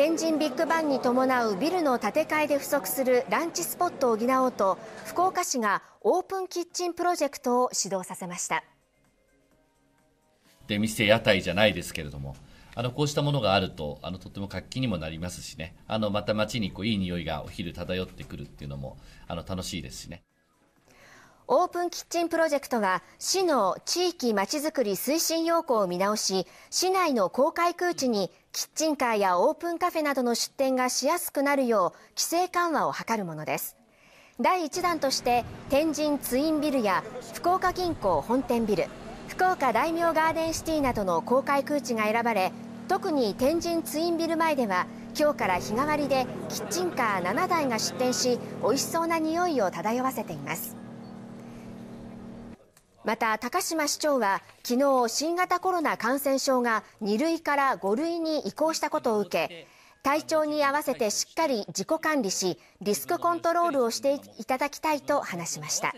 天神ビッグバンに伴うビルの建て替えで不足するランチスポットを補おうと福岡市がオープンキッチンプロジェクトを始動させました。出店屋台じゃないですけれどもあのこうしたものがあるとあのとても活気にもなりますしね。あのまた街にこういい匂いがお昼漂ってくるっていうのもあの楽しいですしね。オープンキッチンプロジェクトは市の地域まちづくり推進要項を見直し市内の公開空地にキッチンカーやオープンカフェなどの出店がしやすくなるよう規制緩和を図るものです。第1弾として天神ツインビルや福岡銀行本店ビル福岡大名ガーデンシティなどの公開空地が選ばれ特に天神ツインビル前では今日から日替わりでキッチンカー7台が出店し美味しそうな匂いを漂わせています。また高島市長は昨日新型コロナ感染症が2類から5類に移行したことを受け体調に合わせてしっかり自己管理しリスクコントロールをしていただきたいと話しました。